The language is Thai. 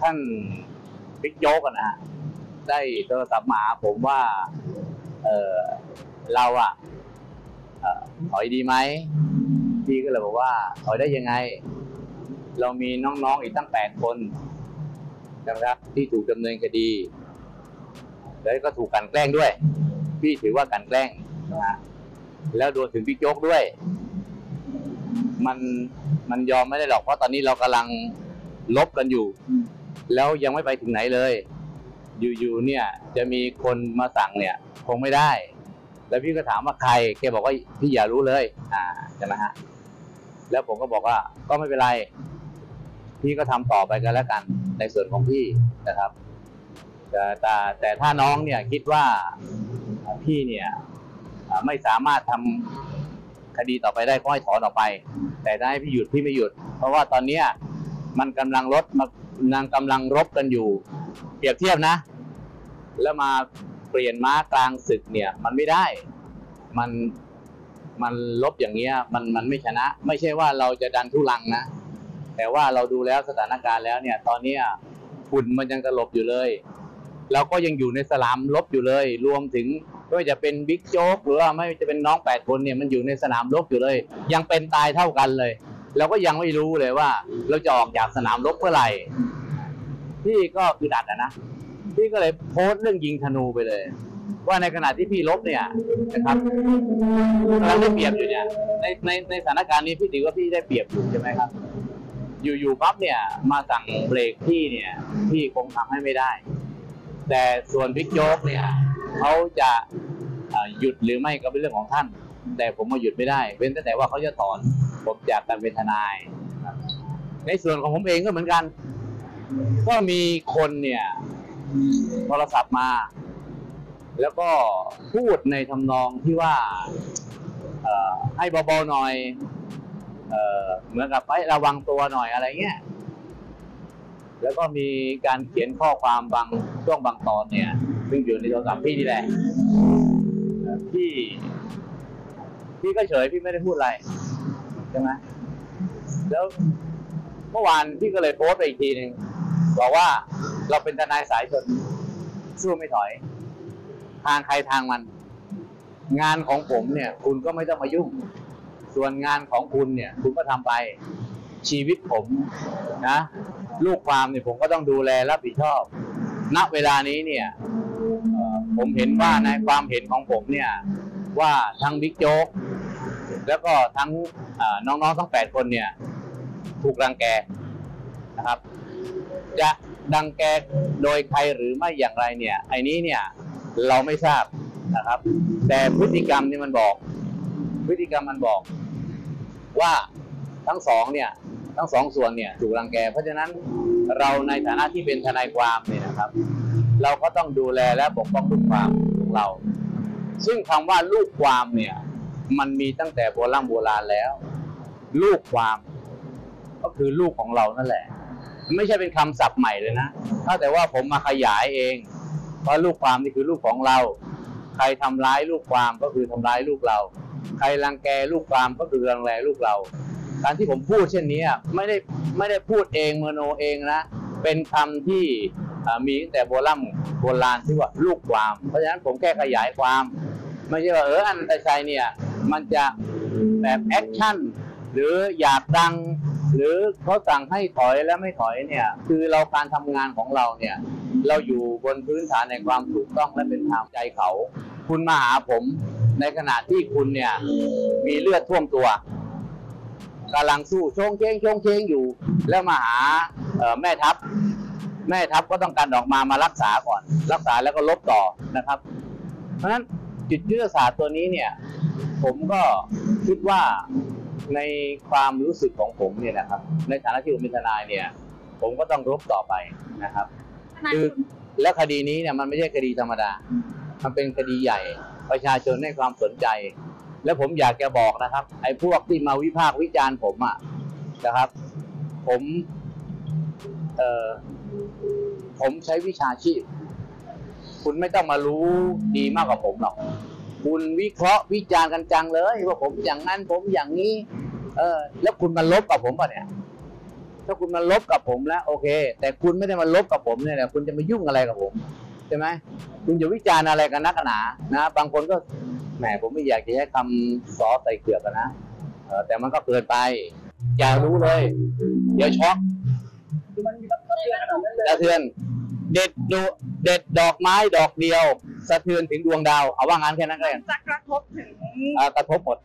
ท่านบิ๊กโจ๊กนะฮะได้โทรศัพท์มาหาผมว่าเออเราอะถอยดีไหมพี่ก็เลยบอกว่าถอยได้ยังไง เรามีน้องๆอีกตั้งแปดคนนะครับที่ถูกดำเนินคดี แล้วก็ถูกกันแกล้งด้วย พี่ถือว่ากันแกล้งนะฮะแล้วโดนถึงบิ๊กโจ๊กด้วย มันมันยอมไม่ได้หรอกเพราะตอนนี้เรากำลังลบกันอยู่ แล้วยังไม่ไปถึงไหนเลย อยู่ๆเนี่ยจะมีคนมาสั่งเนี่ย คงไม่ได้ แล้วพี่ก็ถามว่าใครแกบอกว่าพี่อย่ารู้เลย อ่าใช่ไหมฮะแล้วผมก็บอกว่าก็ไม่เป็นไร พี่ก็ทำต่อไปกันแล้วกัน ในส่วนของพี่นะครับ แต่แต่แต่ถ้าน้องเนี่ยคิดว่าพี่เนี่ยไม่สามารถทำคดีต่อไปได้ก็ให้ถอนออกไป แต่ถ้าให้พี่หยุดพี่ไม่หยุด เพราะว่าตอนเนี้ย มันกำลังรบมานางกำลังรบกันอยู่ เปรียบเทียบนะ แล้วมาเปลี่ยนม้ากลางศึกเนี่ย มันไม่ได้ มันมันลบอย่างเงี้ย มันมันไม่ชนะ ไม่ใช่ว่าเราจะดันทุลังนะ แต่ว่าเราดูแล้วสถานการณ์แล้วเนี่ย ตอนเนี้ยฝุ่นมันยังตลบอยู่เลยเราก็ยังอยู่ในสลามลบอยู่เลย รวมถึงไม่ว่าจะเป็นบิ๊กโจ๊กหรือว่าไม่จะเป็นน้องแปดคนเนี่ยมันอยู่ในสนามรบอยู่เลย ยังเป็นตายเท่ากันเลย เราก็ยังไม่รู้เลยว่า เราจะออกจากสนามรบเมื่อไหร่พี่ก็คือดัดนะพี่ก็เลยโพสต์เรื่องยิงธนูไปเลย ว่าในขณะที่พี่ลบเนี่ยนะครับกำลังได้เปรียบอยู่เนี่ย ในในในสถานการณ์นี้พี่ถือว่าพี่ได้เปรียบอยู่ใช่ไหมครับ อยู่ๆปั๊บเนี่ยมาสั่งเบรกพี่เนี่ยพี่คงทำให้ไม่ได้ แต่ส่วนบิ๊กโจ๊กเนี่ยเขาจะหยุดหรือไม่ก็เป็นเรื่องของท่าน แต่ผมมาหยุดไม่ได้ เว้นแต่ว่าเขาจะถอน ผมจากการเป็นทนายครับในส่วนของผมเองก็เหมือนกัน ก็มีคนเนี่ยโทรศัพท์มา แล้วก็พูดในทำนองที่ว่าเอ่อให้เบาๆหน่อยเอ่อเหมือนกับไประวังตัวหน่อยอะไรเงี้ยแล้วก็มีการเขียนข้อความบางช่วงบางตอนเนี่ย ซึ่งอยู่ในโทรศัพท์พี่นี่แหละพี่พี่ก็เฉยพี่ไม่ได้พูดอะไร ใช่ไหมแล้วเมื่อวานพี่ก็เลยโพสต์ไปอีกทีหนึ่งบอกว่าเราเป็นทนายสายชนสู้ไม่ถอย ทางใครทางมัน งานของผมเนี่ย คุณก็ไม่ต้องมายุ่ง ส่วนงานของคุณเนี่ย คุณก็ทำไปชีวิตผมนะ ลูกความเนี่ยผมก็ต้องดูแลรับผิดชอบ ณเวลานี้เนี่ยผมเห็นว่าในความเห็นของผมเนี่ย ว่าทั้งบิ๊กโจ๊กแล้วก็ทั้ง น้องๆทั้งแปดคนเนี่ยถูกรังแกนะครับ จะดังแกโดยใครหรือไม่อย่างไรเนี่ยไอ้นี้เนี่ยเราไม่ทราบนะครับ แต่พฤติกรรมนี่มันบอก พฤติกรรมมันบอกว่าทั้งสองเนี่ยทั้งสองส่วนเนี่ยถูกรังแก เพราะฉะนั้นเราในฐานะที่เป็นทนายความเนี่ยนะครับ เราก็ต้องดูแลและปกป้องลูกความของเรา ซึ่งคำว่าลูกความเนี่ย มันมีตั้งแต่โบราณโบราณแล้ว ลูกความ ก็คือลูกของเรานั่นแหละ ไม่ใช่เป็นคำศัพท์ใหม่เลยนะถ้าแต่ว่าผมมาขยายเองว่าะลูกความนี่คือลูกของเรา ใครทำร้ายลูกความก็คือทำร้ายลูกเรา ใครรังแกลูกความก็คือรังแกลูกเรา การที่ผมพูดเช่นนี้ไม่ได้ไม่ได้พูดเองมโนเองนะเป็นคำที่มีตั้งแต่โบราณโบราณที่ว่าลูกความ เพราะฉะนั้นผมแค่ขยายความ ไม่ใช่ว่าเอออนันต์ชัยเนี่ย มันจะแบบ action หรืออยากดัง หรือเขาสั่งให้ถอยแล้วไม่ถอยเนี่ย คือเราการทำงานของเราเนี่ย เราอยู่บนพื้นฐานในความถูกต้องและเป็นธรรมใจเขา คุณมาหาผม ในขณะที่คุณเนี่ย มีเลือดท่วมตัวกำลังสู้ชงเชงชงเชงอยู่ แล้วมาหาแม่ทัพ แม่ทัพก็ต้องการออกมามารักษาก่อน รักษาแล้วก็ลบต่อนะครับ เพราะฉะนั้น จิตยุทธศาสตร์ตัวนี้เนี่ย ผมก็คิดว่าในความรู้สึกของผมเนี่ยนะครับ ในฐานะที่ผมเป็นทนายเนี่ย ผมก็ต้องรบต่อไปนะครับทนายคือคุณแล้วคดีนี้เนี่ยมันไม่ใช่คดีธรรมดา มันเป็นคดีใหญ่ ประชาชนให้ความสนใจ แล้วผมอยากจะบอกนะครับ ไอ้พวกที่มาวิพากษ์วิจารณ์ผมอะนะครับ ผมเอ่อผมใช้วิชาชีพ คุณไม่ต้องมารู้ดีมากกว่าผมหรอกคุณวิเคราะห์วิจารณ์กันจังเลยว่าผมอย่างนั้นผมอย่างนี้ เออ แล้วคุณมาลบกับผมป่ะเนี่ย ถ้าคุณมาลบกับผมแล้ว โอเค แต่คุณไม่ได้มาลบกับผมเนี่ยนะคุณจะมายุ่งอะไรกับผมใช่ไหมคุณจะวิจารณ์อะไรกันนักหนานะบางคนก็แหมผมไม่อยากจะใช้คำซอใส่เกลือกอะนะเออแต่มันก็เกินไป อย่ารู้เลย เดี๋ยวช็อกคือมันมีแบบเตือนขนาดนั้นเลยสะเทือนเด็ดดู เด็ดดอกไม้ดอกเดียวสะเทือนถึงดวงดาวเอาว่างั้นแค่นั้นก็แล้วกันจะกระทบถึงอ่ากระทบหมด